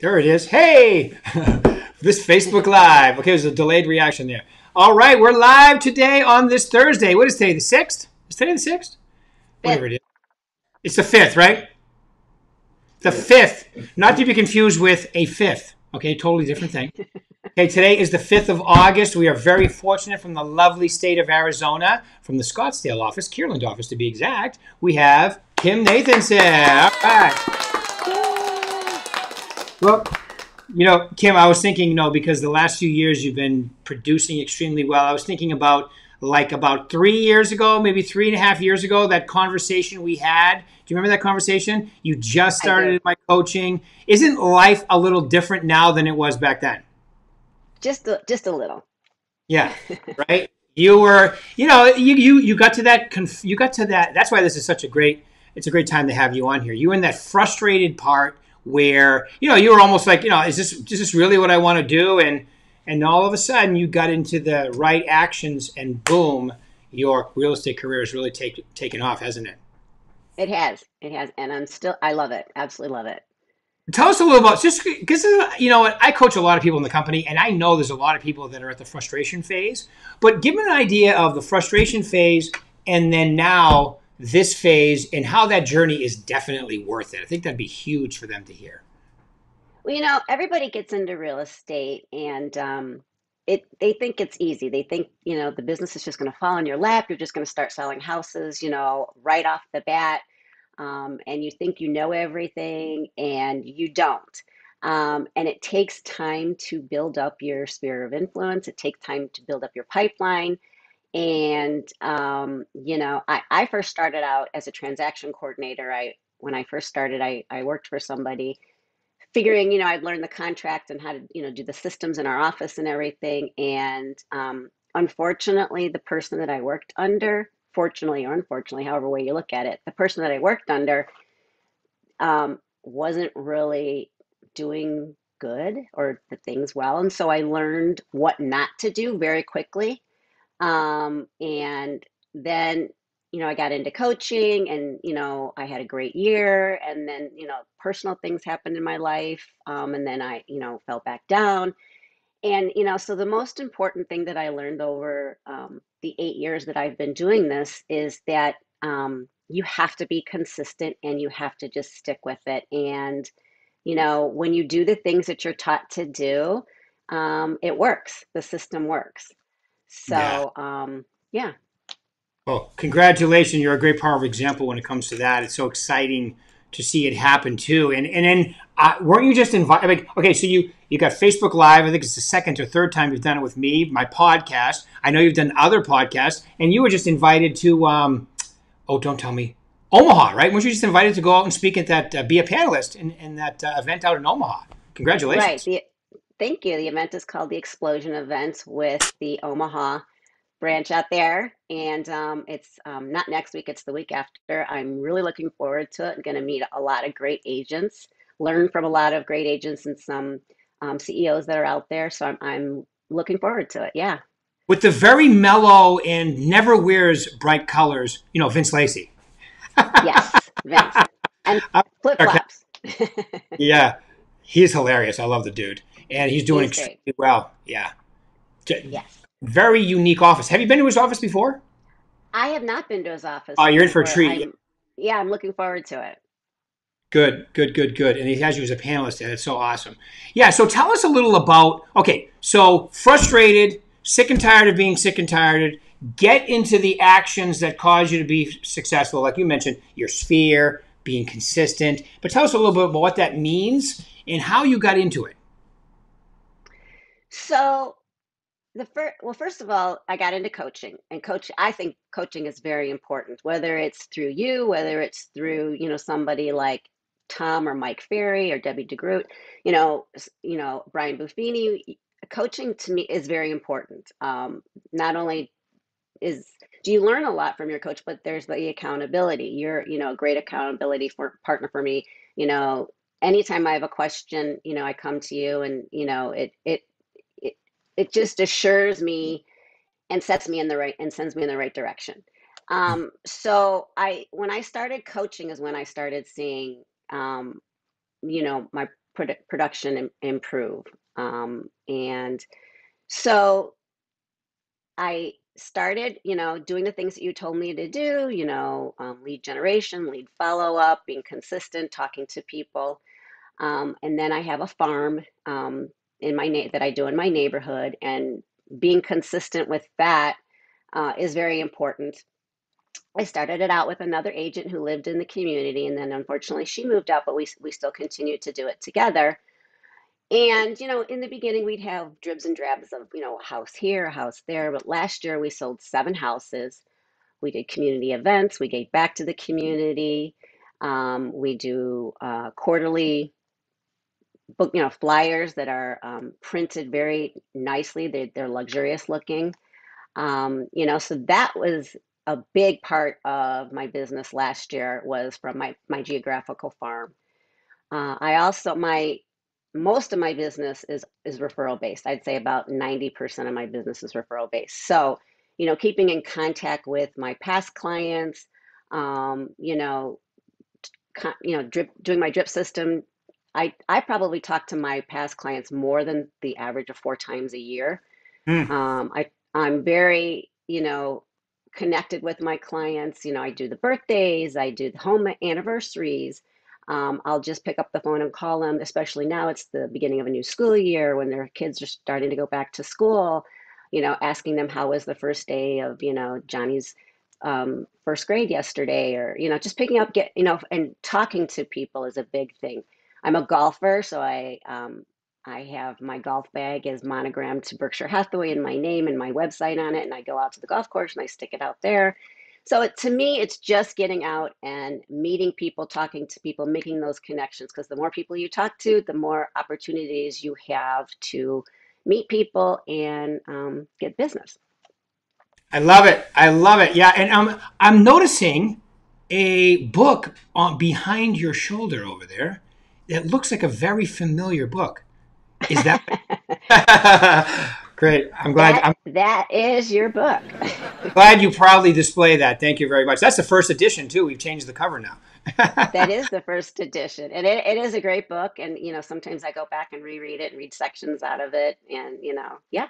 There it is. Hey, this Facebook Live. Okay, there's a delayed reaction there. All right, we're live today on this Thursday. What is today? The sixth? Is today the sixth? Whatever it is. It's the fifth, right? The fifth, not to be confused with a fifth. Okay, totally different thing. Okay, today is the 5th of August. We are very fortunate from the lovely state of Arizona, from the Scottsdale office, Kierland office to be exact. We have Kim Nathanson. All right. Well, you know, Kim, I was thinking, you know, because the last few years you've been producing extremely well. I was thinking about like about three years ago, maybe three and a half years ago, that conversation we had. Do you remember that conversation? You just started my coaching. Isn't life a little different now than it was back then? Just a, just a little. Yeah, right. you were, you know, you you you got to that. Conf- you got to that. That's why this is such a great. It's a great time to have you on here. You were in that frustrated part where you know you were almost like, you know, is this is this really what I want to do? And and all of a sudden you got into the right actions, and boom, your real estate career has really take, taken off, hasn't it? It has. It has, and I'm still. I love it. Absolutely love it. Tell us a little about just because you know I coach a lot of people in the company, and I know there's a lot of people that are at the frustration phase. But give me an idea of the frustration phase, and then now this phase, and how that journey is definitely worth it. I think that'd be huge for them to hear. Well, you know, everybody gets into real estate, and um, it they think it's easy. They think you know the business is just going to fall in your lap. You're just going to start selling houses, you know, right off the bat um, and you think you know everything and you don't. Um, and it takes time to build up your sphere of influence. It takes time to build up your pipeline. And um, you know, I, I first started out as a transaction coordinator. I when I first started, I, I worked for somebody, figuring you know I'd learn the contract and how to you know do the systems in our office and everything. And um, unfortunately, the person that I worked under fortunately or unfortunately, however way you look at it, the person that I worked under um, wasn't really doing good or the things well. And so I learned what not to do very quickly. Um, and then, you know, I got into coaching and, you know, I had a great year. And then, you know, personal things happened in my life. Um, and then I, you know, fell back down. And, you know, so the most important thing that I learned over um, the eight years that I've been doing this is that um, you have to be consistent and you have to just stick with it. And, you know, when you do the things that you're taught to do, um, it works. The system works. So, yeah. Um, yeah. Well, congratulations. You're a great power of example when it comes to that. It's so exciting to see it happen too. And and then uh, weren't you just invited? Like, okay, so you you got Facebook Live. I think it's the second or third time you've done it with me. My podcast. I know you've done other podcasts, and you were just invited to. Um, oh, don't tell me. Omaha, right? Weren't you just invited to go out and speak at that, uh, be a panelist in, in that uh, event out in Omaha? Congratulations. Right. The, thank you. The event is called the Explosion Event with the Omaha branch out there. And um, it's um, not next week, it's the week after. I'm really looking forward to it. I'm going to meet a lot of great agents, learn from a lot of great agents and some um, CEOs that are out there. So I'm, I'm looking forward to it. Yeah. With the very mellow and never wears bright colors, you know, Vince Lacey. yes, Vince. And flip flops. yeah. He's hilarious. I love the dude. And he's doing he's extremely great. well. Yeah. Yes very unique office. Have you been to his office before? I have not been to his office. Oh, you're in for a treat. I'm, yeah, I'm looking forward to it. Good, good, good, good. And he has you as a panelist, and it's so awesome. Yeah, so tell us a little about okay, so frustrated, sick and tired of being sick and tired, get into the actions that cause you to be successful. Like you mentioned, your sphere, being consistent. But tell us a little bit about what that means and how you got into it. So the first well first of all i got into coaching and coach i think coaching is very important whether it's through you whether it's through you know somebody like tom or mike ferry or debbie De Grote you know you know brian buffini coaching to me is very important. Um, not only is do you learn a lot from your coach but there's the accountability. You're you know a great accountability for partner for me. You know anytime i have a question you know i come to you and you know it it it just assures me and sets me in the right and sends me in the right direction. Um, so I when I started coaching is when I started seeing um, you know my produ- production im- improve. Um, and so I started, you know, doing the things that you told me to do, you know, um, lead generation, lead follow up, being consistent, talking to people. Um, and then I have a farm um, in my na- that I do in my neighborhood, and being consistent with that uh, is very important. I started it out with another agent who lived in the community, and then unfortunately she moved out, but we we still continued to do it together. And you know, in the beginning, we'd have dribs and drabs of you know a house here, a house there. But last year, we sold seven houses. We did community events. We gave back to the community. Um, we do uh, quarterly book, you know, flyers that are um, printed very nicely. They, they're luxurious looking. Um, you know, so that was a big part of my business last year was from my my geographical farm. Uh, I also my most of my business is is referral based. I'd say about 90% of my business is referral based. So, you know, keeping in contact with my past clients, um, you know, you know, drip doing my drip system. I I probably talk to my past clients more than the average of four times a year. Hmm. Um, I I'm very, you know, connected with my clients. You know, I do the birthdays, I do the home anniversaries. Um, I'll just pick up the phone and call them, especially now it's the beginning of a new school year when their kids are starting to go back to school, you know, asking them how was the first day of, you know, Johnny's um, first grade yesterday, or, you know, just picking up, get, you know, and talking to people is a big thing. I'm a golfer, so I um, I have my golf bag is monogrammed to Berkshire Hathaway and my name and my website on it, and I go out to the golf course and I stick it out there. So it, to me, it's just getting out and meeting people, talking to people, making those connections. Because the more people you talk to, the more opportunities you have to meet people and um, get business. I love it. I love it. Yeah, and I'm I'm noticing a book on behind your shoulder over there. It looks like a very familiar book. Is that great? I'm glad. That I'm that is your book. glad you proudly display that. Thank you very much. That's the first edition too. We've changed the cover now. That is the first edition, and it, it is a great book. And you know, sometimes I go back and reread it and read sections out of it, and you know, yeah,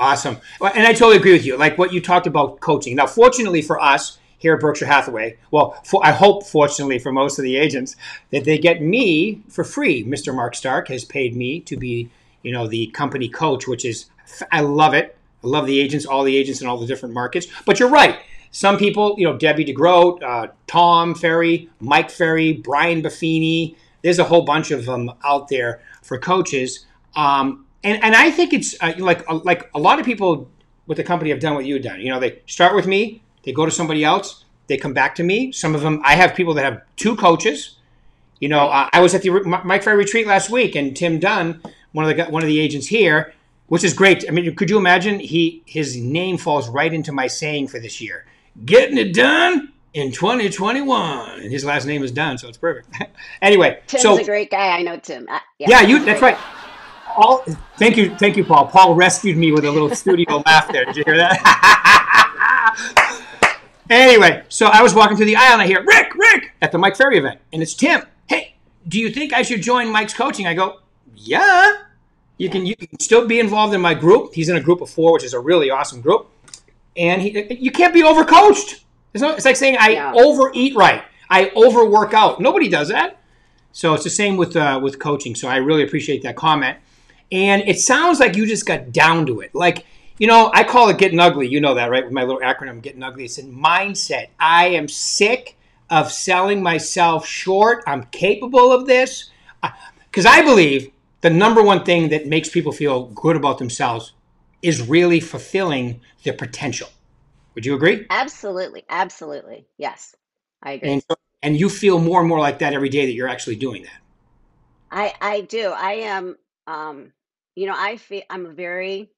Awesome. Well, And I totally agree with you. Like what you talked about coaching. Now, fortunately for us here at Berkshire Hathaway, well, for, I hope fortunately for most of the agents that they get me for free. Mr. Mark Stark has paid me to be, you know, the company coach, which is I love it. I love the agents, all the agents in all the different markets. But you're right. Some people, you know, Debbie De Grote, uh, Tom Ferry, Mike Ferry, Brian Buffini. There's a whole bunch of them out there for coaches. Um, and and I think it's uh, like uh, like a lot of people with the company have done what you've done. You know, they start with me, they go to somebody else, they come back to me. Some of them, I have people that have two coaches. You know, uh, I was at the Mike Ferry retreat last week, and Tim Dunn, one of the one of the agents here, which is great. I mean, could you imagine? He his name falls right into my saying for this year, getting it done in 2021, and his last name is Dunn, so it's perfect. anyway, Tim's so a great guy. I know Tim. I, yeah, you. That's right. Paul, thank you, thank you, Paul. Paul rescued me with a little studio laugh there. Did you hear that? anyway, so I was walking through the aisle and I hear Rick, Rick at the Mike Ferry event, and it's Tim. Hey, do you think I should join Mike's coaching? I go, yeah. You can you can still be involved in my group. He's in a group of four, which is a really awesome group. And he, you can't be overcoached. It's, no, it's like saying I Yeah. overeat right. I overwork out. Nobody does that. So it's the same with uh, with coaching. So I really appreciate that comment. And it sounds like you just got down to it. Like, you know, I call it getting ugly. You know that, right? With my little acronym, getting ugly. It's in mindset. I am sick of selling myself short. I'm capable of this. Because I believe the number one thing that makes people feel good about themselves is really fulfilling their potential. Would you agree? Absolutely, absolutely. Yes, I agree. And and you feel more and more like that every day that you're actually doing that. I I do. I am um you know, I feel I'm a very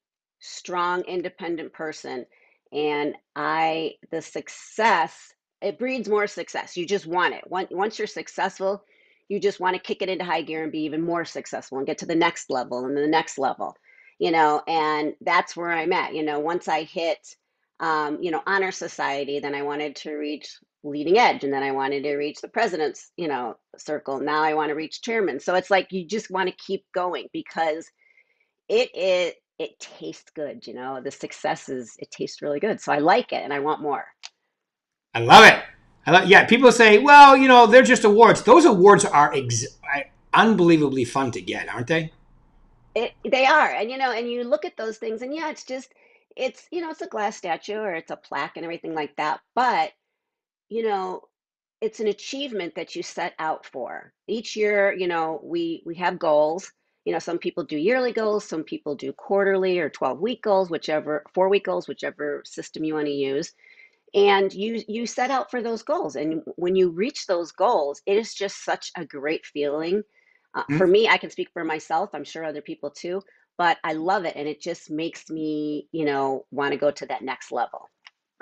strong independent person and I the success it breeds more success. You just want it. Once once you're successful, you just want to kick it into high gear and be even more successful and get to the next level and the next level. You know, and that's where I'm at. You know, once I hit um, you know, honor society, then I wanted to reach leading edge and then I wanted to reach the president's, you know, circle. Now I want to reach chairman. So it's like you just want to keep going because it it it tastes good, you know. The success is it tastes really good. So I like it and I want more. I love it. I love, yeah, people say, well, you know, they're just awards. Those awards are ex- unbelievably fun to get, aren't they? It, they are. And you know, and you look at those things and yeah, it's just it's you know, it's a glass statue or it's a plaque and everything like that, but you know, it's an achievement that you set out for. Each year, you know, we we have goals. You know, some people do yearly goals, some people do quarterly or 12 week goals, whichever, four week goals, whichever system you want to use. And you you set out for those goals. And when you reach those goals, it is just such a great feeling. Uh, Mm. for me, I can speak for myself. I'm sure other people too, but I love it and it just makes me, you know, want to go to that next level.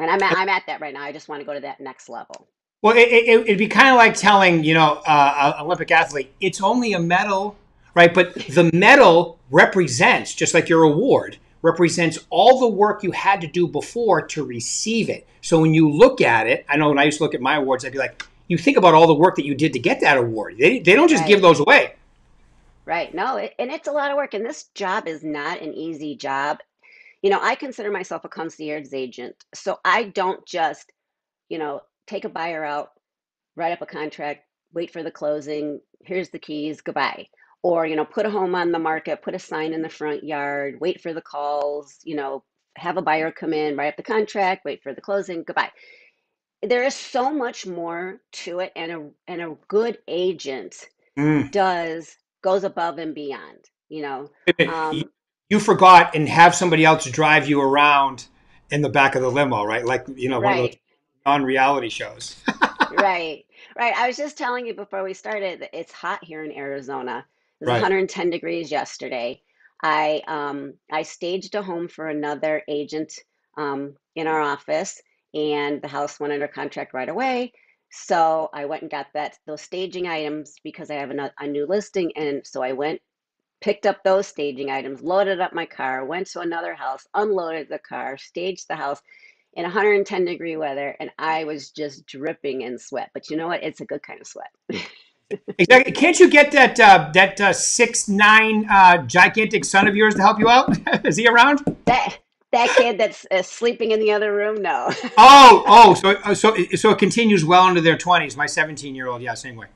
And I'm at, I'm at that right now. I just want to go to that next level. Well, it, it, it'd be kind of like telling, you know, uh, an Olympic athlete, it's only a medal, right? But the medal represents, just like your award, represents all the work you had to do before to receive it. So when you look at it, I know when I used to look at my awards, I'd be like, you think about all the work that you did to get that award. They, they don't just give those away. Right. No, it, and it's a lot of work. And this job is not an easy job. You know, I consider myself a concierge agent. So I don't just, you know, take a buyer out, write up a contract, wait for the closing, here's the keys, goodbye. Or, you know, put a home on the market, put a sign in the front yard, wait for the calls, you know, have a buyer come in, write up the contract, wait for the closing, goodbye. There is so much more to it, and a and a good agent Mm. does goes above and beyond, you know. Wait a minute. You, Um, you forgot and have somebody else drive you around in the back of the limo, right? Like, you know, one of those non-reality shows. Right, right. I was just telling you before we started that it's hot here in Arizona. It was Right. 110 degrees yesterday. I um I staged a home for another agent um in our office, and the house went under contract right away. So I went and got that those staging items because I have a, a new listing, and so I went picked up those staging items, loaded up my car, went to another house, unloaded the car, staged the house in 110 degree weather, and I was just dripping in sweat. But you know what? It's a good kind of sweat. Exactly. Can't you get that uh, that uh, six nine uh, gigantic son of yours to help you out? Is he around? That that kid that's uh, sleeping in the other room, no. Oh, oh, so uh, so so it continues well into their twenties. My seventeen year old, yeah, same way.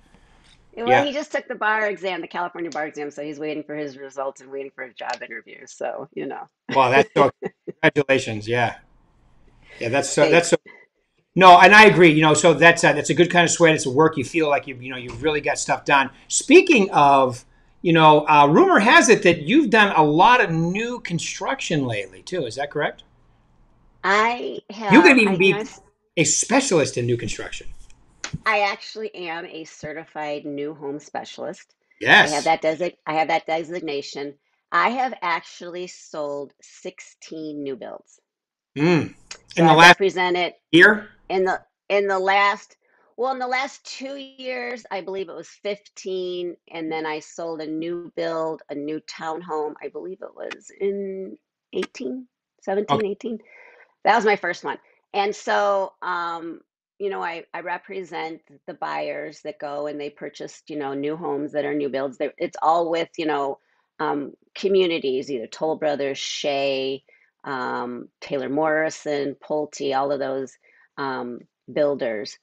Well, Yeah. he just took the bar exam, the California bar exam, so he's waiting for his results and waiting for his job interview. So, you know. Wow, that's so. Congratulations, yeah, yeah. That's so. That's so. No, and I agree. You know, so that's a, that's a good kind of sweat. It's a work you feel like you you know you've really got stuff done. Speaking of, you know, uh, rumor has it that you've done a lot of new construction lately too. Is that correct? I have. You could have, I, even be know, s- a specialist in new construction. I actually am a certified new home specialist. Yes, I have that desi I have that designation. I have actually sold 16 new builds. Mm. So In the I've last represented year. In the in the last well in the last two years i believe it was 15 and then i sold a new build a new townhome i believe it was in 18 17 Okay. 18 that was my first one. And so um you know i i represent the buyers that go and they purchase you know new homes that are new builds. They it's all with you know um communities either toll brothers shea um taylor morrison pulte all of those um builders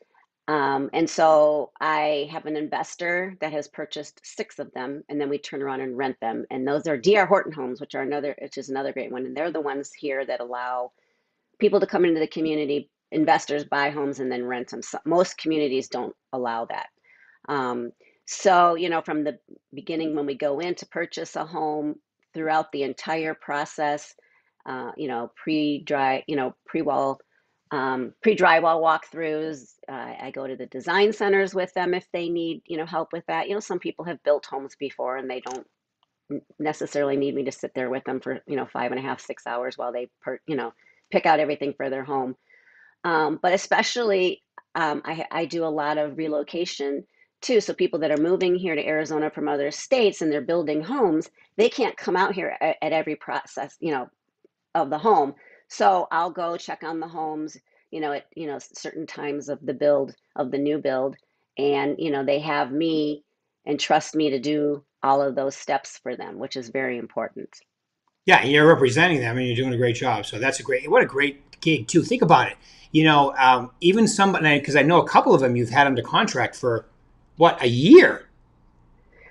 um, and so I have an investor that has purchased six of them, and then we turn around and rent them. And those are DR Horton homes, which are another, which is another great one. And they're the ones here that allow people to come into the community, investors buy homes and then rent them. So most communities don't allow that. Um, so, you know, from the beginning when we go in to purchase a home throughout the entire process, uh, you know, pre-dry, you know, pre-wall, um, pre-drywall walkthroughs. Uh, I go to the design centers with them if they need, you know, help with that. You know, some people have built homes before and they don't necessarily need me to sit there with them for, you know, five and a half, six hours while they, per, you know, pick out everything for their home. Um, but especially, um, I, I do a lot of relocation too. So people that are moving here to Arizona from other states and they're building homes, they can't come out here at, at every process, you know, of the home. So I'll go check on the homes, you know, at you know certain times of the build of the new build, and you know they have me and trust me to do all of those steps for them, which is very important. Yeah, you're representing them, and you're doing a great job. So that's a great. What a great gig too. Think about it. You know, um, even somebody because I know a couple of them you've had under contract for what a year.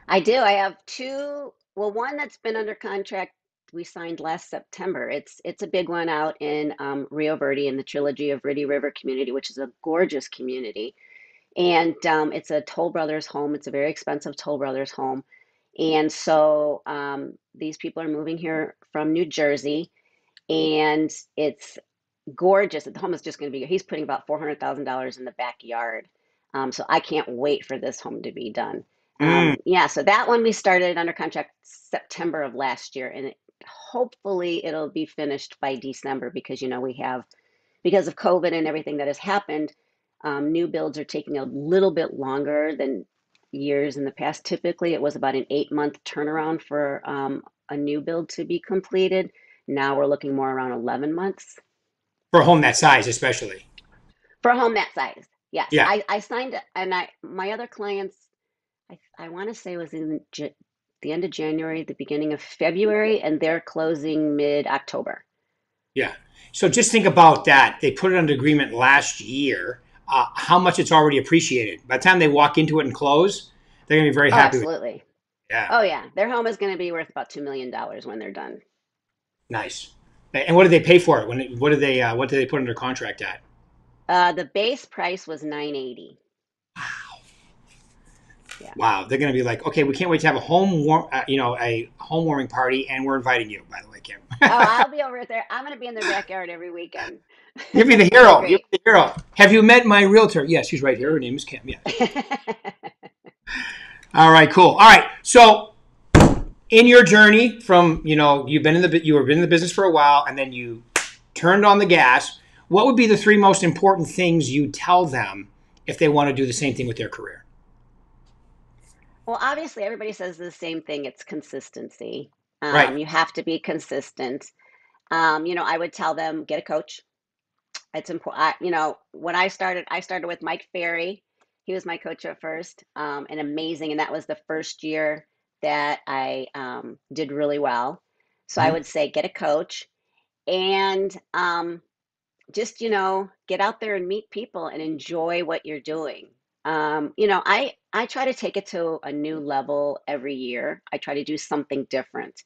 I do. I have two. Well, one that's been under contract we signed last September. It's it's a big one out in um, Rio Verde in the Trilogy of Verde River community, which is a gorgeous community, and um, it's a Toll Brothers home. It's a very expensive Toll Brothers home, and so um, these people are moving here from New Jersey, and it's gorgeous. The home is just going to be. He's putting about four hundred thousand dollars in the backyard, um, so I can't wait for this home to be done. Um, mm. yeah, so that one we started under contract September of last year, and it, hopefully it'll be finished by December because you know we have because of COVID and everything that has happened. Um, new builds are taking a little bit longer than years in the past. Typically, it was about an eight month turnaround for um, a new build to be completed. Now we're looking more around 11 months. For a home that size, especially. For a home that size, yes. Yeah. I, I signed, and I my other clients, I, I want to say was in the end of January, the beginning of February, and they're closing mid October. Yeah. So just think about that. They put it under agreement last year. Uh, how much it's already appreciated. By the time they walk into it and close, they're going to be very oh, happy. Absolutely. Yeah. Oh yeah, their home is going to be worth about two million dollars when they're done. Nice. And what did they pay for it? When what did they uh, what did they put under contract at? Uh, the base price was nine eighty. Yeah. Wow, they're going to be like, okay, we can't wait to have a home warm, uh, you know, a home warming party, and we're inviting you. By the way, Kim. oh, I'll be over there. I'm going to be in the backyard every weekend. Give me the hero. Give me the hero. Have you met my realtor? Yes, she's right here. Her name is Kim. Yeah. All right, cool. All right, so in your journey from you know you've been in the you were in the business for a while, and then you turned on the gas. What would be the three most important things you tell them if they want to do the same thing with their career? Well, obviously, everybody says the same thing. It's consistency. Um, right. You have to be consistent. Um, you know, I would tell them get a coach. It's important. You know, when I started, I started with Mike Ferry. He was my coach at first, um, and amazing. And that was the first year that I um, did really well. So mm-hmm. I would say get a coach, and um, just you know, get out there and meet people and enjoy what you're doing. Um, you know, I I try to take it to a new level every year. I try to do something different.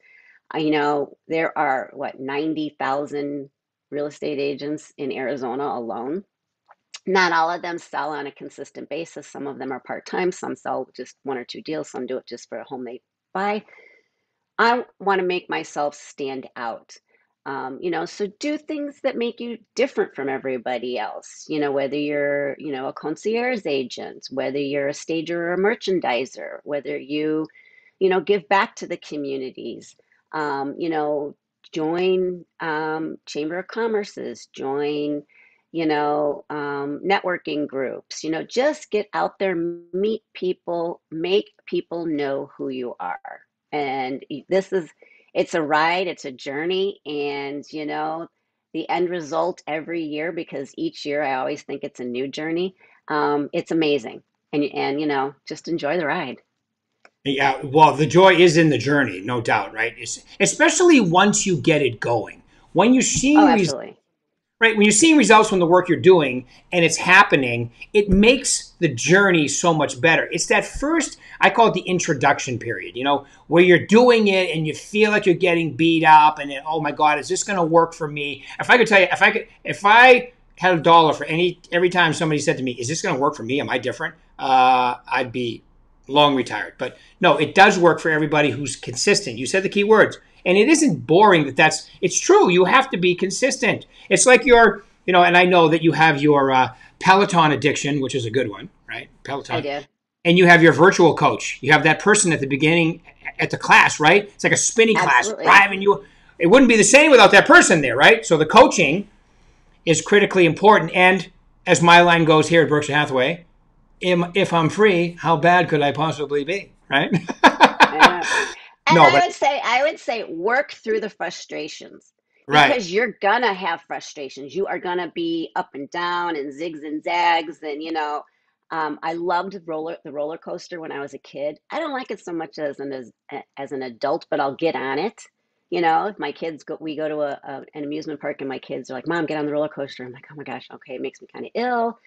I you know there are what ninety thousand real estate agents in Arizona alone. Not all of them sell on a consistent basis. Some of them are part time. Some sell just one or two deals. Some do it just for a home they buy. I want to make myself stand out. Um, you know, so do things that make you different from everybody else. You know, whether you're, you know, a concierge agent, whether you're a stager or a merchandiser, whether you, you know, give back to the communities. Um, you know, join um, Chamber of Commerce's, join, you know, um, networking groups. You know, just get out there, meet people, make people know who you are. And this is it's a ride, it's a journey, and you know, the end result every year because each year I always think it's a new journey. Um, it's amazing, and and you know, just enjoy the ride. Yeah, well, the joy is in the journey, no doubt, right? It's, especially once you get it going. When you see oh, absolutely right? When you're seeing results from the work you're doing and it's happening, it makes the journey so much better. It's that first, I call it the introduction period, you know, where you're doing it and you feel like you're getting beat up and then, oh my God, is this going to work for me? If I could tell you, if I could, if I had a dollar for any, every time somebody said to me, is this going to work for me? Am I different? Uh, I'd be long retired. But no, it does work for everybody who's consistent. You said the key words and it isn't boring that that's, it's true. You have to be consistent. It's like your, you know, and I know that you have your uh, Peloton addiction, which is a good one, right? Peloton. I did. And you have your virtual coach. You have that person at the beginning at the class, right? It's like a spinning Absolutely. class driving you. It wouldn't be the same without that person there, right? So the coaching is critically important. And as my line goes here at Berkshire Hathaway, if I'm free, how bad could I possibly be, right? And no, I but- would say I would say work through the frustrations. Right. because you're gonna have frustrations. You are gonna be up and down and zigs and zags, and you know. Um, I loved roller the roller coaster when I was a kid. I don't like it so much as an as, as an adult, but I'll get on it. You know, if my kids go, we go to a, a an amusement park, and my kids are like, "Mom, get on the roller coaster." I'm like, "Oh my gosh, okay." It makes me kind of ill.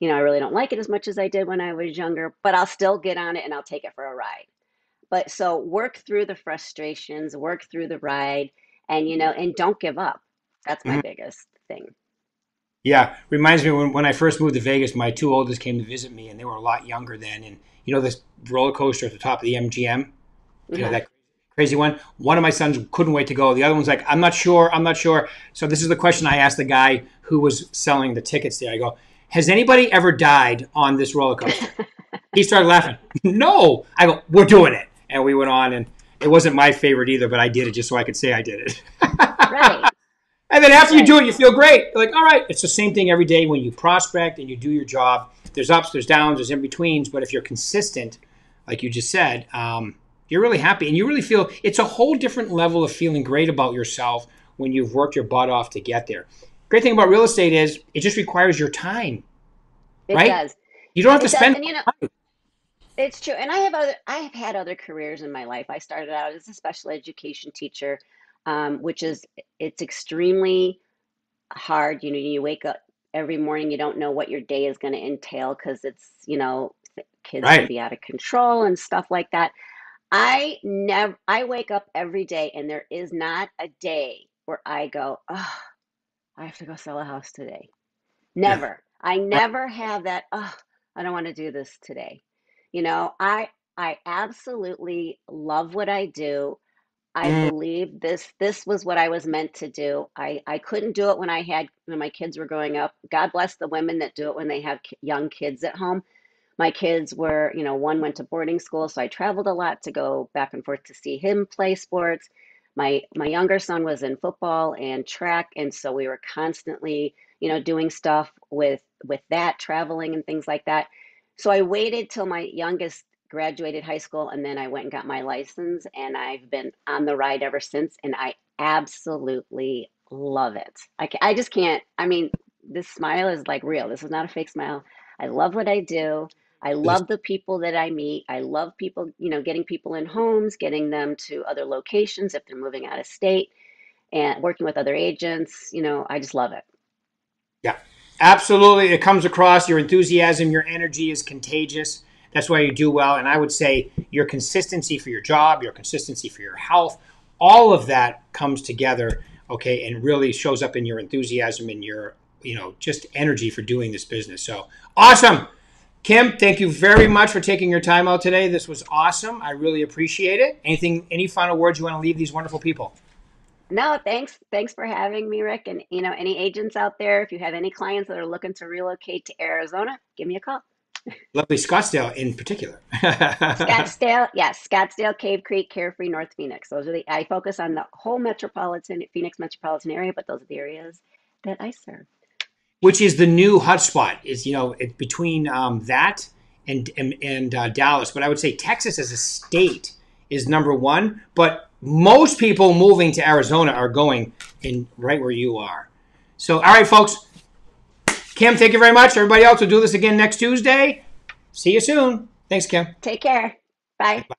You know, I really don't like it as much as I did when I was younger, but I'll still get on it and I'll take it for a ride. But so work through the frustrations, work through the ride, and you know, and don't give up. That's my Mhm. biggest thing. Yeah, reminds me when, when I first moved to Vegas, my two oldest came to visit me, and they were a lot younger then. And you know this roller coaster at the top of the MGM, you know Mhm. that crazy one. One of my sons couldn't wait to go. The other one's like, I'm not sure, I'm not sure. So this is the question I asked the guy who was selling the tickets there. I go, Has anybody ever died on this roller coaster? he started laughing. no, I go, We're doing it, and we went on, and it wasn't my favorite either, but I did it just so I could say I did it. Right. And then after you do it, you feel great. You're like, all right, it's the same thing every day when you prospect and you do your job. There's ups, there's downs, there's in betweens, but if you're consistent, like you just said, um, you're really happy and you really feel it's a whole different level of feeling great about yourself when you've worked your butt off to get there. Great thing about real estate is it just requires your time. It Right? does. You don't have It to does. spend you know. It's true. And I have other I have had other careers in my life. I started out as a special education teacher, um, which is it's extremely hard. You know, you wake up every morning, you don't know what your day is going to entail because it's, you know, kids can be out of control and stuff like that. I never, I wake up every day and there is not a day where I go, oh, I have to go sell a house today. Yeah. Never. I never have that, oh, I don't want to do this today. You know, I I absolutely love what I do. I Mm, believe this this was what I was meant to do. I I couldn't do it when I had when my kids were growing up. God bless the women that do it when they have ki- young kids at home. My kids were, you know, one went to boarding school, so I traveled a lot to go back and forth to see him play sports. My my younger son was in football and track, and so we were constantly, you know, doing stuff with with that, traveling and things like that. So I waited till my youngest graduated high school and then I went and got my license and I've been on the ride ever since and I absolutely love it. I ca- I just can't. I mean, this smile is like real. This is not a fake smile. I love what I do. I yes. love the people that I meet. I love people, you know, getting people in homes, getting them to other locations if they're moving out of state, and working with other agents. You know, I just love it. Yeah, absolutely. It comes across. Your enthusiasm, your energy is contagious. That's why you do well. And I would say your consistency for your job, your consistency for your health, all of that comes together, okay, and really shows up in your enthusiasm and your, you know, just energy for doing this business. So awesome. Kim, thank you very much for taking your time out today. This was awesome. I really appreciate it. Anything, any final words you want to leave these wonderful people? No, thanks. Thanks for having me, Rick. And you know, any agents out there, if you have any clients that are looking to relocate to Arizona, give me a call. Lovely Scottsdale in particular. Scottsdale, yes, Scottsdale, Cave Creek, Carefree, North Phoenix. Those are the I focus on the whole metropolitan Phoenix metropolitan area, but those are the areas that I serve. which is the new hotspot. Is you know it, between um, that and and, and uh, Dallas, but I would say Texas as a state is number one. But most people moving to Arizona are going in right where you are. So all right, folks. Kim, thank you very much. Everybody else will do this again next Tuesday. See you soon. Thanks, Kim. Take care. Bye. Bye.